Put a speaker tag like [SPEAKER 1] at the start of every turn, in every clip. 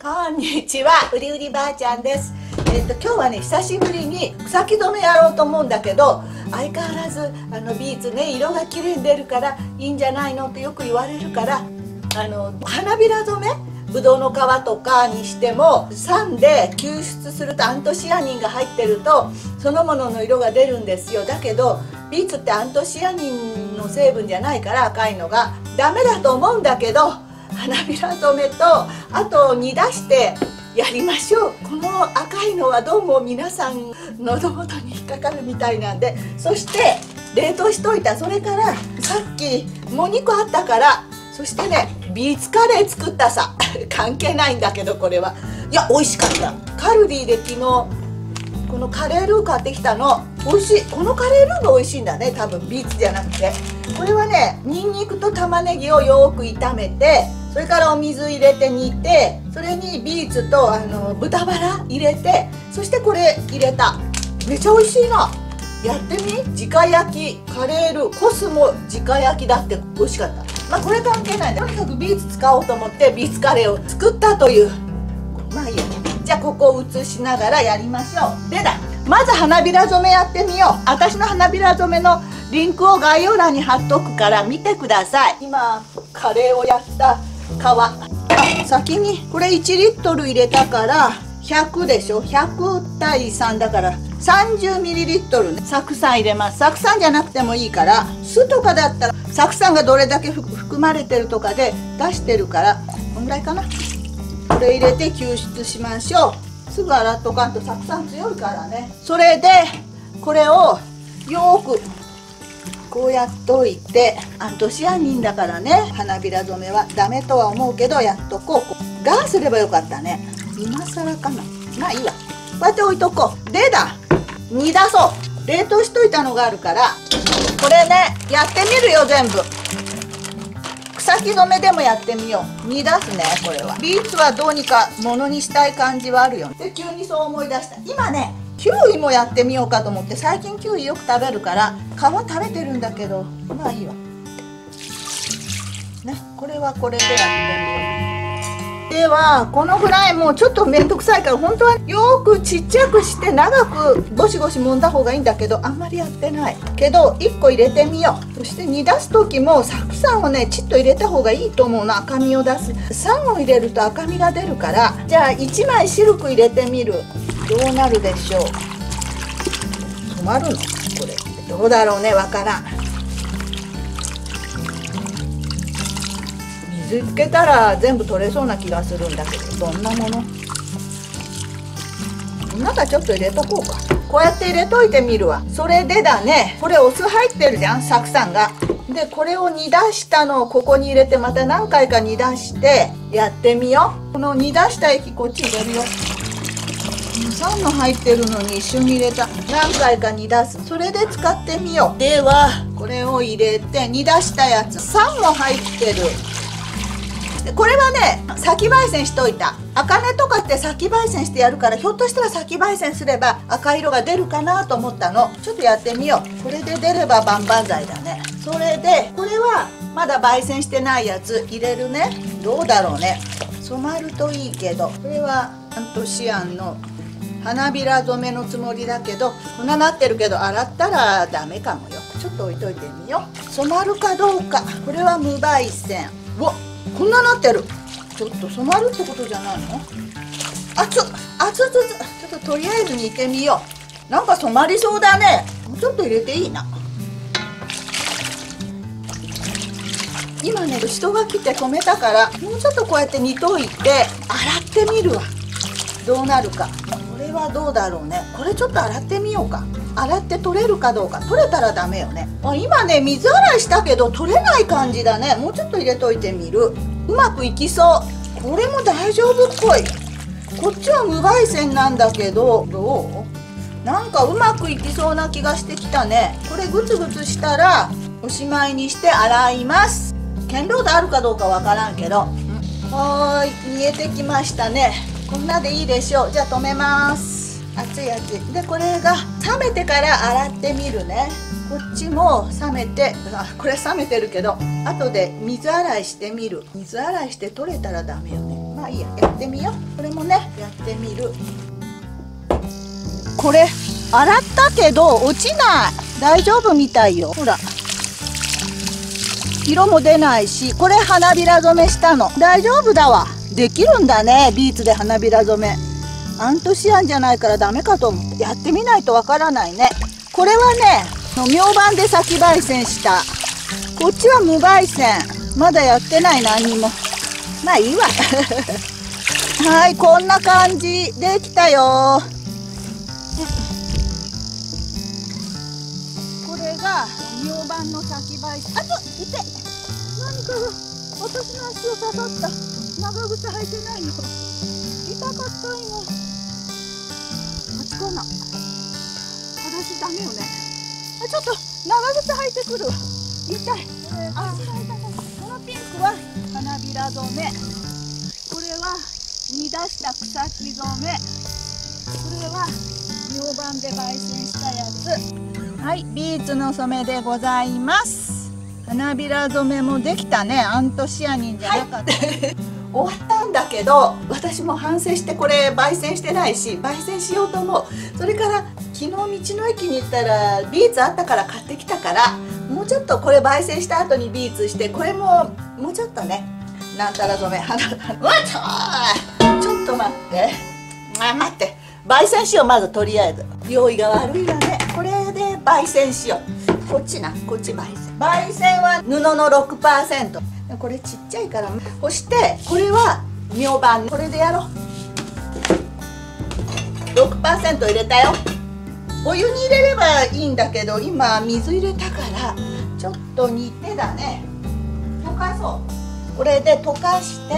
[SPEAKER 1] こんにちは、うりうりばあちゃんです。えっと今日はね久しぶりに草木染めやろうと思うんだけど相変わらずあのビーツね色が綺麗に出るからいいんじゃないのってよく言われるからあの花びら染めぶどうの皮とかにしても酸で抽出するとアントシアニンが入ってるとそのものの色が出るんですよだけどビーツってアントシアニンの成分じゃないから赤いのがダメだと思うんだけど花びら染めとあと煮出してやりましょう。この赤いのはどうも皆さん喉元に引っかかるみたいなんで。そして冷凍しといたそれからさっきもう2個あったからそしてねビーツカレー作ったさ。関係ないんだけどこれは。いや美味しかった。カルディで昨日このカレールー買ってきたの。美味しい。このカレールーが美味しいんだね多分。ビーツじゃなくて。これはねにんにくと玉ねぎをよく炒めてそれからお水入れて煮てそれにビーツとあの豚バラ入れてそしてこれ入れた。めちゃ美味しいな。やってみ？直焼き。カレールコスモ直焼きだって。美味しかった。まあこれ関係ない。とにかくビーツ使おうと思ってビーツカレーを作ったという。まあいいや。じゃあここを映しながらやりましょう。でだ。まず花びら染めやってみよう。私の花びら染めのリンクを概要欄に貼っとくから見てください。今カレーをやった皮。先にこれ1リットル入れたから100でしょ？100対3だから30ミリリットルね。酢酸入れます。酢酸じゃなくてもいいから酢とかだったら酢酸がどれだけ含まれてるとかで出してるからこんぐらいかな。これ入れて救出しましょう。すぐ洗っとかんと酢酸強いからね。それでこれをよくこうやっといてアントシアニンだからね花びら染めはダメとは思うけどやっとこう。ガーすればよかったね。今更かな。まあいいわこうやって置いとこう。でだ。煮出そう。冷凍しといたのがあるからこれねやってみるよ全部。草木染めでもやってみよう。煮出すねこれは。ビーツはどうにかものにしたい感じはあるよね。で急にそう思い出した。今ねキウイもやってみようかと思って最近キウイよく食べるから皮食べてるんだけどまあいいわ。ねこれはこれでやってみよう。ではこのぐらいもちょっと面倒くさいから本当はよくちっちゃくして長くゴシゴシ揉んだ方がいいんだけどあんまりやってない。けど1個入れてみよう。そして煮出す時も酢酸をねちっと入れた方がいいと思うの。赤みを出す。酸を入れると赤みが出るからじゃあ1枚シルク入れてみる。どうなるでしょう？止まるの？これ。どうだろうね？わからん。水つけたら全部取れそうな気がするんだけど。どんなもの？中ちょっと入れとこうか。こうやって入れといてみるわ。それでだね。これお酢入ってるじゃん？酢酸が。でこれを煮出したのをここに入れてまた何回か煮出してやってみよう。この煮出した液こっち入れるよ。酸の入ってるのに一緒に入れた。何回か煮出す。それで使ってみよう。ではこれを入れて煮出したやつ。酸も入ってる。これはね先焙煎しといた。茜とかって先焙煎してやるからひょっとしたら先焙煎すれば赤色が出るかなと思ったの。ちょっとやってみよう。これで出れば万々歳だね。それでこれはまだ焙煎してないやつ。入れるね。どうだろうね。染まるといいけど。これはアントシアンの花びら染めのつもりだけどこんななってるけど洗ったらダメかもよ。ちょっと置いといてみよう。染まるかどうか。これは無焙煎。うわこんななってる。ちょっと染まるってことじゃないの？熱っ熱っちょっととりあえず煮てみよう。なんか染まりそうだね。もうちょっと入れていいな。今ね人が来て止めたからもうちょっとこうやって煮といて洗ってみるわ。どうなるか。はどうだろうね。これちょっと洗ってみようか。洗って取れるかどうか。取れたらダメよね。あ今ね水洗いしたけど取れない感じだね。もうちょっと入れといてみる。うまくいきそう。これも大丈夫っぽい。こっちは無焙煎なんだけど。どう？なんかうまくいきそうな気がしてきたね。これグツグツしたらおしまいにして洗います。剣道であるかどうかわからんけど。はーい煮えてきましたね。こんなでいいでしょう。じゃあ止めます。熱い熱い。でこれが冷めてから洗ってみるね。こっちも冷めてあこれ冷めてるけど後で水洗いしてみる。水洗いして取れたらダメよね。まあいいや。やってみよう。これもねやってみる。これ洗ったけど落ちない。大丈夫みたいよ。ほら。色も出ないしこれ花びら染めしたの。大丈夫だわ。できるんだねビーツで花びら染め。アントシアンじゃないからダメかと思ってやってみないとわからないね。これはね明板で先焙煎した。こっちは無焙煎。まだやってない何にも。まあいいわ。はいこんな感じ。できたよ。これが明板の先焙煎あといて。何かが私の足を刺さった。長靴履いてないの痛かった今。あつかな私ダメよね。あちょっと長靴履いてくる痛い。あこのピンクは花びら染め。これは煮出した草木染め。これは明板で焙煎したやつ。はいビーツの染めでございます。花びら染めもできたね。アントシアニンじゃなかった、はい。終わったんだけど私も反省してこれ焙煎してないし焙煎しようと思う。それから昨日道の駅に行ったらビーツあったから買ってきたからもうちょっとこれ焙煎した後にビーツしてこれももうちょっとねなんたら染め。花わっちょっと待って。あ待って。焙煎しようまずとりあえず。用意が悪いわね。これ焙煎しよう。こっちな。こっち焙煎。焙煎は布の6%これちっちゃいから。そしてこれは明板これでやろう。6%入れたよ。お湯に入れればいいんだけど今水入れたからちょっと煮てだね。溶かそう。これで溶かして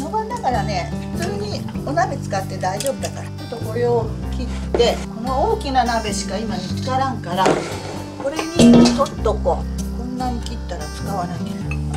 [SPEAKER 1] 明板だからね普通にお鍋使って大丈夫だから。ちょっとこれを切ってこの大きな鍋しか今に使らんからこれに取っとこうこんなに切ったら使わなきゃ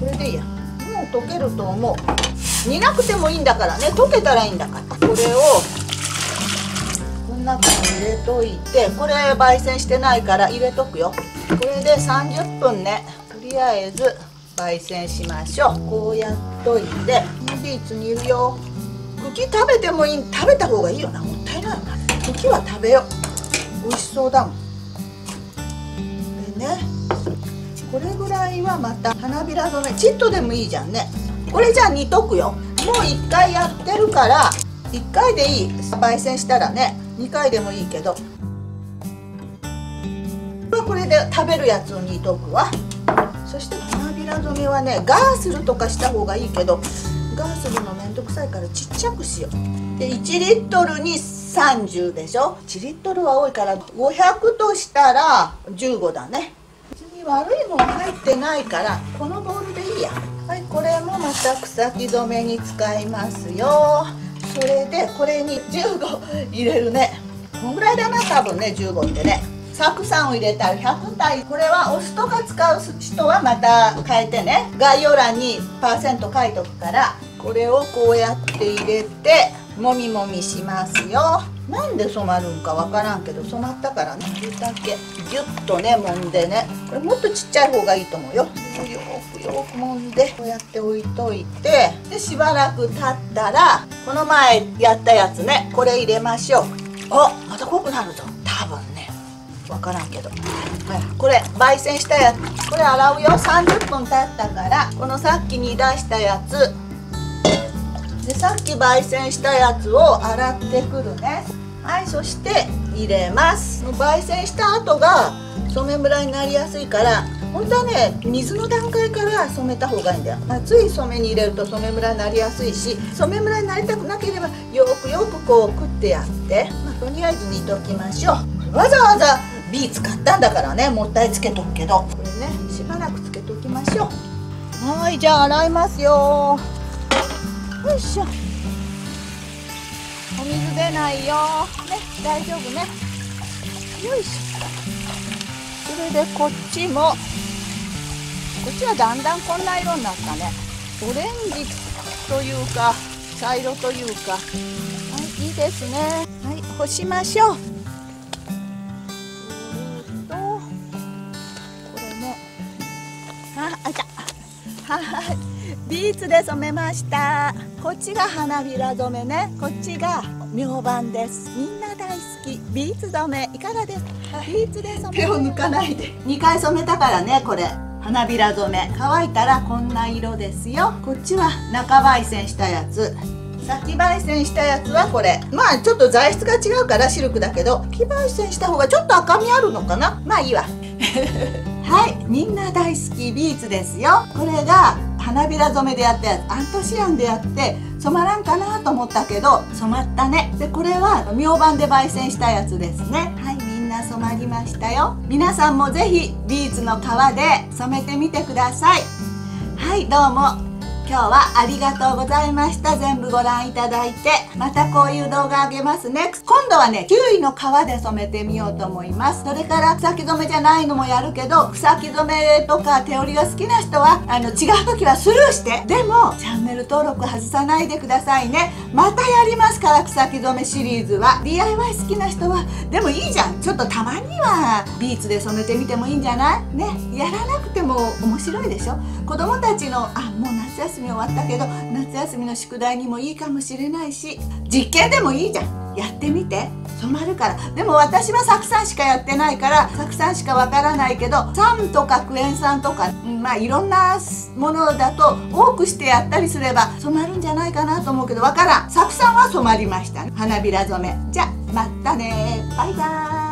[SPEAKER 1] これでいいや。もう溶けると思う。煮なくてもいいんだからね。溶けたらいいんだから。これをこん中に入れといてこれ焙煎してないから入れとくよ。これで30分ね。とりあえず焙煎しましょう。こうやっといて。ビーツ煮るよ。茎食べてもいい。食べた方がいいよな。もったいないよな。茎は食べよう。美味しそうだもん。でねこれぐらいはまた花びら染めチットでもいいじゃんね。これじゃあ煮とくよ。もう1回やってるから1回でいい。焙煎したらね2回でもいいけど。これで食べるやつを煮とくわ。そして花びら染めはねガーするとかした方がいいけどガーするのめんどくさいからちっちゃくしよう。で1リットルに30でしょ？1リットルは多いから500としたら15だね。別に悪いもん入ってないからこのボウルでいいや。はいこれもまた草木染めに使いますよ。それでこれに15入れるね。こんぐらいだな多分ね15ってね。酢酸を入れた100体。これはお酢とか使う人はまた変えてね。概要欄にパーセント書いとくからこれをこうやって入れてもみもみしますよ。なんで染まるんかわからんけど染まったからね。これだけ。ギュッとね揉んでね。これもっとちっちゃい方がいいと思うよ。よくよく揉んでこうやって置いといて。でしばらく経ったらこの前やったやつね。これ入れましょう。あまた濃くなるぞ。わからんけど、はい、これ焙煎したやつ。これ洗うよ。30分経ったからこのさっき煮出したやつ。でさっき焙煎したやつを洗ってくるね。はいそして入れます。焙煎した後が染めムラになりやすいから本当はね水の段階から染めた方がいいんだよ。熱い染めに入れると染めムラになりやすいし染めムラになりたくなければよくよくこう食ってやって、まあ、とりあえず煮ときましょう。わざわざビーツ買ったんだからねもったいつけとくけど。これねしばらくつけときましょう。はいじゃあ洗いますよ。よいしょ。お水出ないよ。ね大丈夫ね。よいしょ。それでこっちもこっちはだんだんこんな色になったね。オレンジというか茶色というか。はいいいですね。はい干しましょうはい。ビーツで染めました。こっちが花びら染めね。こっちが明晩です。みんな大好き。ビーツ染め。いかがですか、ビーツで染め。手を抜かないで。2回染めたからねこれ。花びら染め。乾いたらこんな色ですよ。こっちは中焙煎したやつ。先焙煎したやつはこれ。まあちょっと材質が違うからシルクだけど先焙煎した方がちょっと赤みあるのかな。まあいいわはいみんな大好きビーツですよ。これが花びら染めでやってアントシアンでやって染まらんかなと思ったけど染まったね。でこれは明晩で焙煎したやつですね。はいみんな染まりましたよ。皆さんも是非ビーツの皮で染めてみてください。はいどうも。今日はありがとうございました。全部ご覧いただいて。またこういう動画あげますね。今度はねキウイの皮で染めてみようと思います。それから草木染めじゃないのもやるけど草木染めとか手織りが好きな人はあの違う時はスルーして。でもチャンネル登録外さないでくださいね。またやりますから草木染めシリーズは。DIY 好きな人は。でもいいじゃん。ちょっとたまにはビーツで染めてみてもいいんじゃない？ね。やらなくても面白いでしょ？子供たちのあもう夏休み休み終わったけど夏休みの宿題にもいいかもしれないし実験でもいいじゃん。やってみて。染まるから。でも私は酢酸しかやってないから酢酸しかわからないけど酸とかクエン酸とかまあいろんなものだと多くしてやったりすれば染まるんじゃないかなと思うけどわからん。酢酸は染まりました。花びら染め。じゃあまたねバイバーイ。